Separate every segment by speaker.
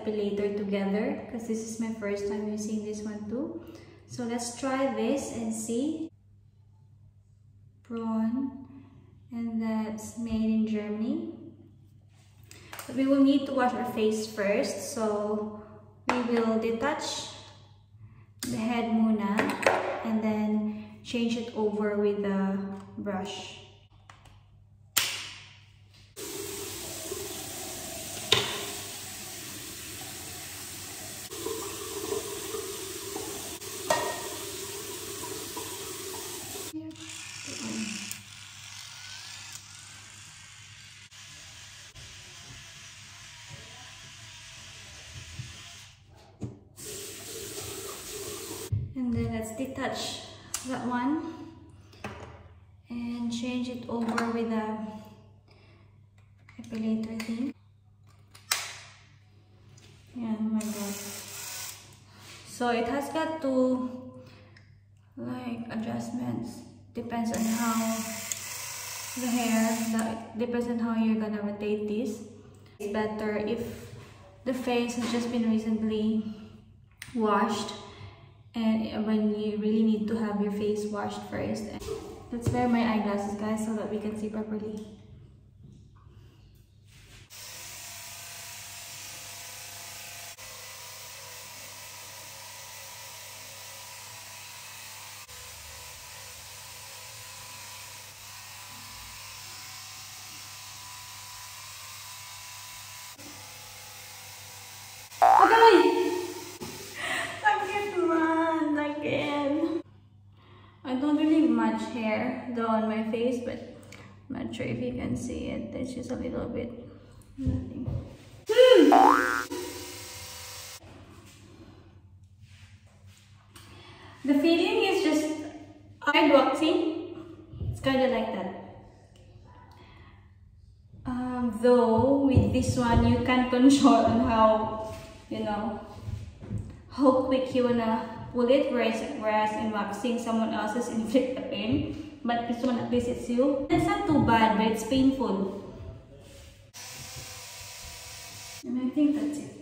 Speaker 1: epilator together because this is my first time using this one too. So let's try this and see. Braun and that's made in Germany. But we will need to wash our face first so we will detach the head muna and then change it over with the brush. And then let's detach that one and change it over with a epilator thing. Yeah, oh my god. So it has got two like adjustments. Depends on how the hair, that depends on how you're gonna rotate this. It's better if the face has just been recently washed and when you really need to have your face washed first. Let's wear my eyeglasses guys so that we can see properly. Hair though on my face, but I'm not sure if you can see it. There's just a little bit. Nothing. The feeling is just eye waxing. It's kind of like that. Um, though with this one, you can control on how, you know, how quick you wanna pull it, whereas, whereas in waxing, someone else is inflict the pain. But this one, at least it's you. It's not too bad, but it's painful. And I think that's it.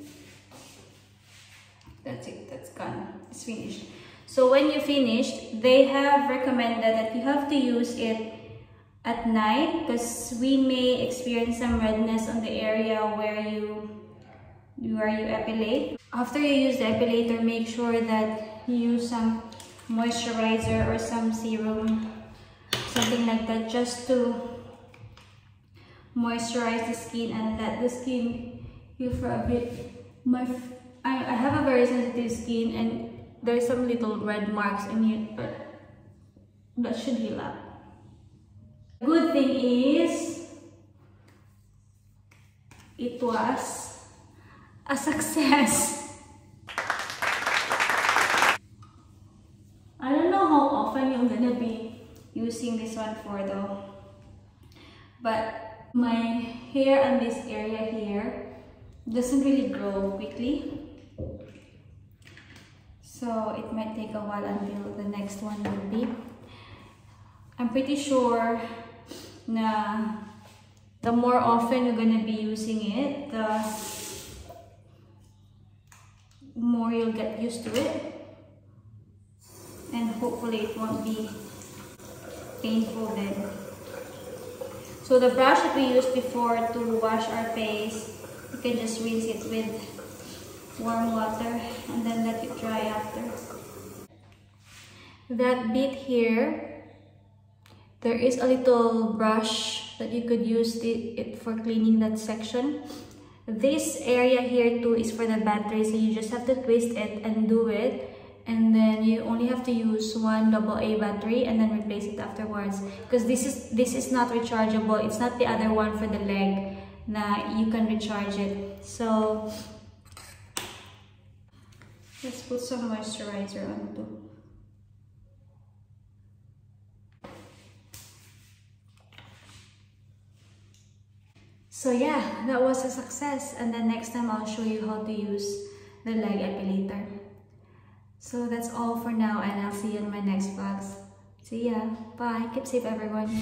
Speaker 1: That's it, that's gone. It's finished. So when you finished, they have recommended that you have to use it at night because we may experience some redness on the area where you where you epilate. After you use the epilator, make sure that use some moisturizer or some serum, something like that, just to moisturize the skin and let the skin heal for a bit. My, I, I have a very sensitive skin and there's some little red marks in it, but that should heal up. Good thing is, it was a success. I don't know how often you're gonna be using this one for though. But my hair on this area here doesn't really grow quickly. So it might take a while until the next one will be. I'm pretty sure na the more often you're gonna be using it, the more you'll get used to it. And hopefully it won't be painful then. So the brush that we used before to wash our face, you can just rinse it with warm water and then let it dry after. That bit here, there is a little brush that you could use it for cleaning that section. This area here too is for the battery, so you just have to twist it and do it. And then you only have to use one AA battery and then replace it afterwards. Because this is this is not rechargeable. It's not the other one for the leg. that you can recharge it. So let's put some moisturizer on too. So yeah, that was a success. And then next time I'll show you how to use the leg epilator. So that's all for now and I'll see you in my next vlogs. See ya. Bye. Keep safe everyone.